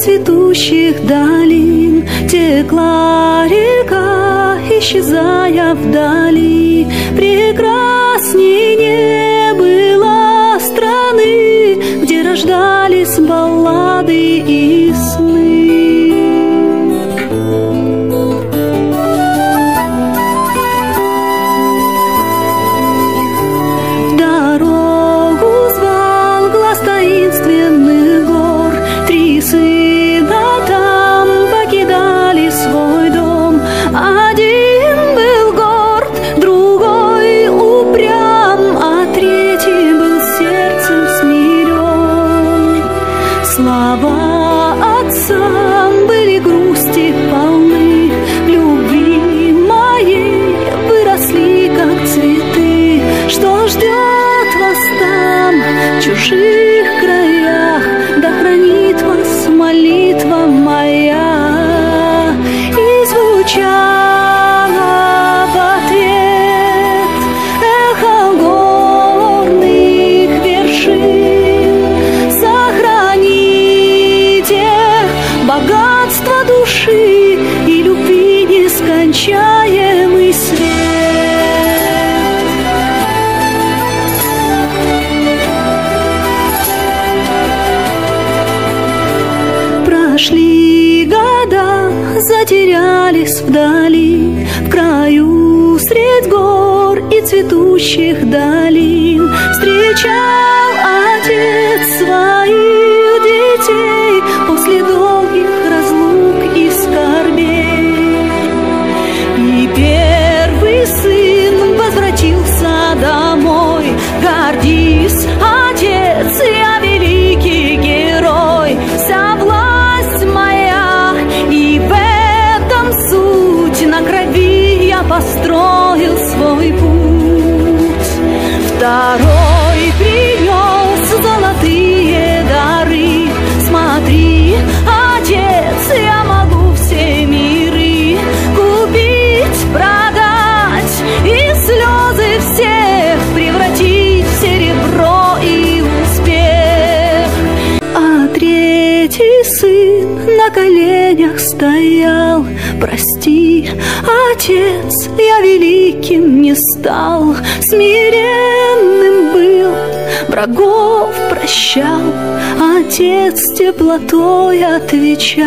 цветущих долин. Текла река, исчезая вдали. Прекрасней не было страны Где рождались баллады и сны Слова отца были грусти полны. Любви моей выросли, как цветы. Что ждет вас там, чужих краях нескончаемый свет. Прошли года, затерялись вдали, В краю средь гор и цветущих долин. Встречал Гордись, отец, я великий герой. Вся власть моя и в этом суть. На крови я построил свой путь. Второй сын на коленях стоял. Прости, отец, я великим не стал. Смиренным был, врагов прощал. Отец теплотой отвечал.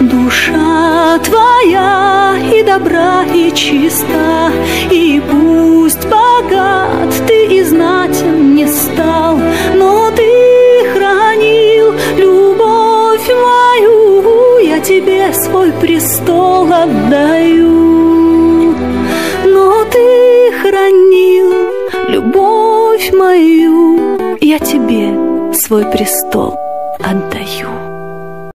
Душа твоя и добра, и чиста И пусть богат ты и знатен не стал престол отдаю. Но ты хранил любовь мою Я тебе свой престол отдаю